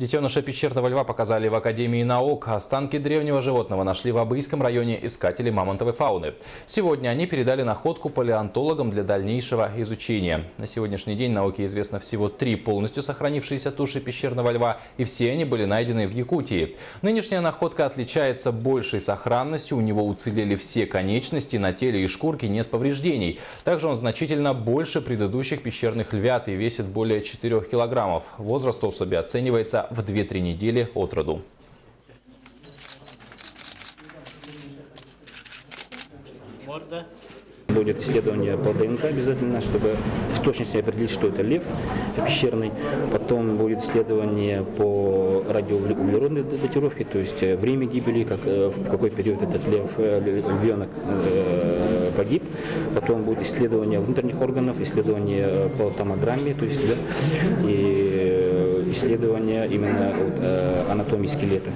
Детеныша пещерного льва показали в Академии наук. Останки древнего животного нашли в Абыйском районе искатели мамонтовой фауны. Сегодня они передали находку палеонтологам для дальнейшего изучения. На сегодняшний день науке известно всего три полностью сохранившиеся туши пещерного льва, и все они были найдены в Якутии. Нынешняя находка отличается большей сохранностью. У него уцелели все конечности, на теле и шкурке нет повреждений. Также он значительно больше предыдущих пещерных львят и весит более 4 килограммов. Возраст особи оценивается в 2-3 недели от роду. Морда. Будет исследование по ДНК обязательно, чтобы в точности определить, что это лев пещерный. Потом будет исследование по радиоуглеродной датировке, то есть э, время гибели, как, э, в какой период этот лев, э, львенок погиб. Потом будет исследование внутренних органов, исследование по томограмме, то есть да, и исследование именно анатомии скелета.